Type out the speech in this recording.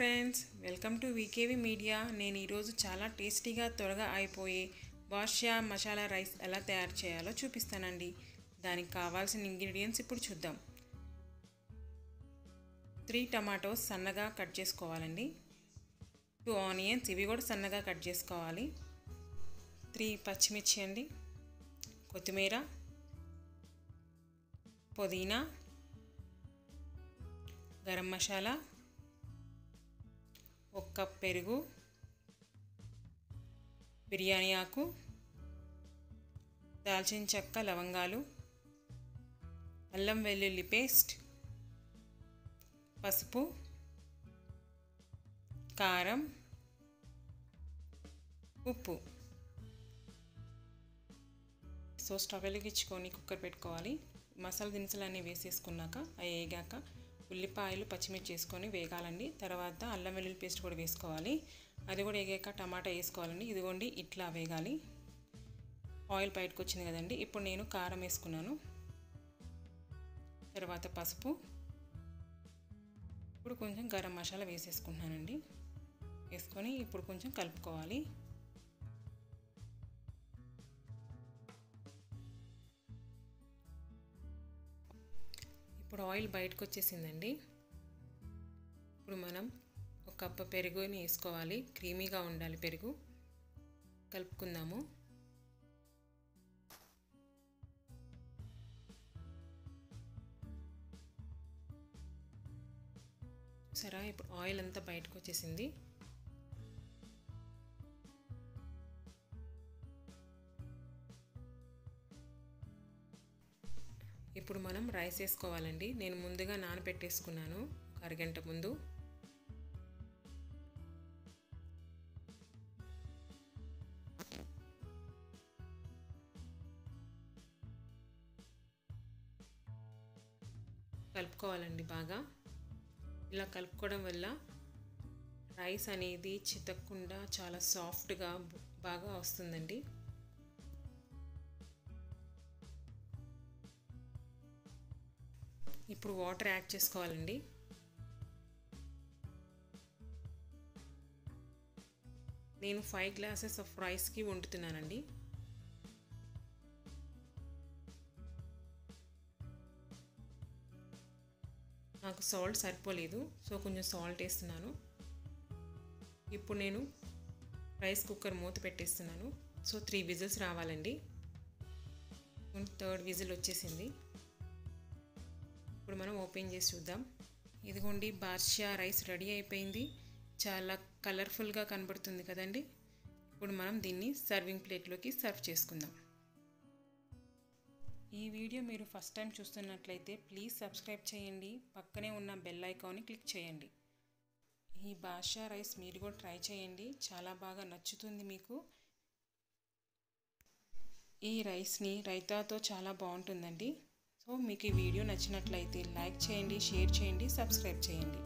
Friends welcome to VKV media నేను ఈరోజు చాలా టేస్టీగా త్వరగా అయిపోయే బాషా మసాలా రైస్ ఎలా తయారు చేయాలో చూపిస్తానండి. దానికి కావాల్సిన ఇంగ్రీడియంట్స్ ఇప్పుడు చూద్దాం. త్రీ టమాటోస్ సన్నగా కట్ చేసుకోవాలండి. టూ ఆనియన్స్ ఇవి కూడా సన్నగా కట్ చేసుకోవాలి. త్రీ పచ్చిమిర్చి అండి. కొత్తిమీర పుదీనా గరం మసాలా ఒక కప్ పెరుగు బిర్యానీ ఆకు దాల్చిన చెక్క లవంగాలు అల్లం వెల్లుల్లి పేస్ట్ పసుపు కారం ఉప్పు. సో స్టవ్ వెలిగించుకొని కుక్కర్ పెట్టుకోవాలి. మసాలా దినుసులు అన్నీ వేసేసుకున్నాక అవి వేగాక ఉల్లిపాయలు పచ్చిమిర్చి వేసుకొని వేగాలండి. తర్వాత అల్లం వెల్లుల్లి పేస్ట్ కూడా వేసుకోవాలి. అది కూడా వేగాక టమాటా వేసుకోవాలండి. ఇదిగోండి ఇట్లా వేగాలి. ఆయిల్ బయటకు వచ్చింది కదండి. ఇప్పుడు నేను కారం వేసుకున్నాను. తర్వాత పసుపు. ఇప్పుడు కొంచెం గరం మసాలా వేసేసుకుంటున్నానండి. వేసుకొని ఇప్పుడు కొంచెం కలుపుకోవాలి. ఇప్పుడు ఆయిల్ బయటకు వచ్చేసిందండి ఇప్పుడు మనం ఒక కప్ప పెరుగుని వేసుకోవాలి. క్రీమీగా ఉండాలి పెరుగు. కలుపుకుందాము. సరే ఇప్పుడు ఆయిల్ అంతా బయటకు వచ్చేసింది ఇప్పుడు మనం రైస్ వేసుకోవాలండి. నేను ముందుగా నానబెట్టేసుకున్నాను. ఒక అరగంట ముందు. కలుపుకోవాలండి బాగా. ఇలా కలుపుకోవడం వల్ల రైస్ అనేది చితక్కుండా చాలా సాఫ్ట్గా బాగా వస్తుందండి. ఇప్పుడు వాటర్ యాడ్ చేసుకోవాలండి. నేను ఫైవ్ గ్లాసెస్ ఆఫ్ రైస్కి వండుతున్నానండి. నాకు సాల్ట్ సరిపోలేదు సో కొంచెం సాల్ట్ వేస్తున్నాను. ఇప్పుడు నేను రైస్ కుక్కర్ మూత పెట్టేస్తున్నాను సో త్రీ విజిల్స్ రావాలండి. థర్డ్ విజిల్ వచ్చేసింది. ఇప్పుడు మనం ఓపెన్ చేసి చూద్దాం. ఇదిగోండి బార్షియా రైస్ రెడీ అయిపోయింది. చాలా కలర్ఫుల్గా కనబడుతుంది కదండి. ఇప్పుడు మనం దీన్ని సర్వింగ్ ప్లేట్లోకి సర్వ్ చేసుకుందాం. ఈ వీడియో మీరు ఫస్ట్ టైం చూస్తున్నట్లయితే ప్లీజ్ సబ్స్క్రైబ్ చేయండి. పక్కనే ఉన్న బెల్ ఐకాన్ని క్లిక్ చేయండి. ఈ బాషా రైస్ మీరు కూడా ట్రై చేయండి. చాలా బాగా నచ్చుతుంది మీకు. ఈ రైస్ని రైతాతో చాలా బాగుంటుందండి. మీకు ఈ వీడియో నచ్చినట్లయితే లైక్ చేయండి షేర్ చేయండి సబ్స్క్రైబ్ చేయండి.